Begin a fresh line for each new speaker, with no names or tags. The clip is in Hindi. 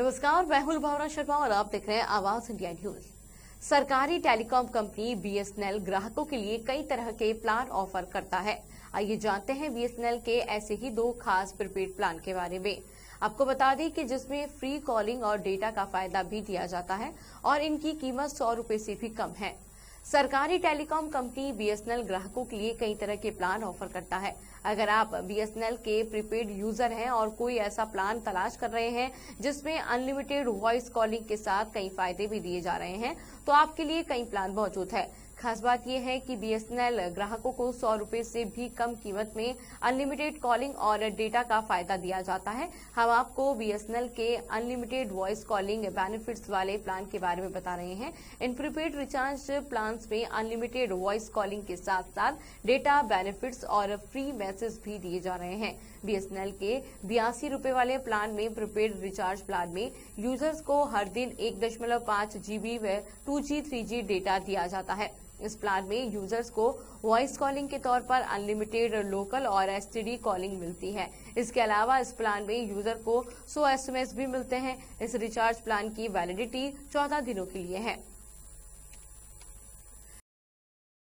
नमस्कार, मैं हूँ भावना शर्मा और आप देख रहे हैं आवाज़ इंडिया न्यूज़। सरकारी टेलीकॉम कंपनी बीएसएनएल ग्राहकों के लिए कई तरह के प्लान ऑफ़र करता है। आइए जानते हैं बीएसएनएल के ऐसे ही दो खास प्रीपेड प्लान के बारे में। आपको बता दें कि जिसमें फ्री कॉलिंग और डेटा का फ़ायदा भी दिया जाता है और इनकी कीमत सौ रुपये से भी कम है। सरकारी टेलीकॉम कंपनी बीएसएनएल ग्राहकों के लिए कई तरह के प्लान ऑफ़र करता है। अगर आप बीएसएनएल के प्रीपेड यूज़र हैं और कोई ऐसा प्लान तलाश कर रहे हैं, जिसमें अनलिमिटेड वॉइस कॉलिंग के साथ कई फ़ायदे भी दिए जा रहे हैं तो आपके लिए कई प्लान मौजूद है। खास बात यह है कि बीएसएनएल ग्राहकों को सौ रुपये से भी कम कीमत में अनलिमिटेड कॉलिंग और डेटा का फ़ायदा दिया जाता है। हम आपको बीएसएनएल के अनलिमिटेड वॉइस कॉलिंग बेनिफिट्स वाले प्लान के बारे में बता रहे हैं। इन प्रीपेड रिचार्ज प्लान में अनलिमिटेड वॉइस कॉलिंग के साथ साथ डेटा बेनिफिट्स और फ्री मैसेज भी दिए जा रहे हैं। बीएसएनएल के बयासी रुपये वाले प्लान में प्रीपेड रिचार्ज प्लान में यूज़र्स को हर दिन एक दशमलव पाँच जीबी व two G three G data दिया जाता है। इस प्लान में यूज़र्स को वॉइस कॉलिंग के तौर पर अनलिमिटेड लोकल और एसटीडी कॉलिंग मिलती है। इसके अलावा इस प्लान में यूज़र को 100 एसएमएस भी मिलते हैं। इस रिचार्ज प्लान की वैलिडिटी 14 दिनों के लिए है।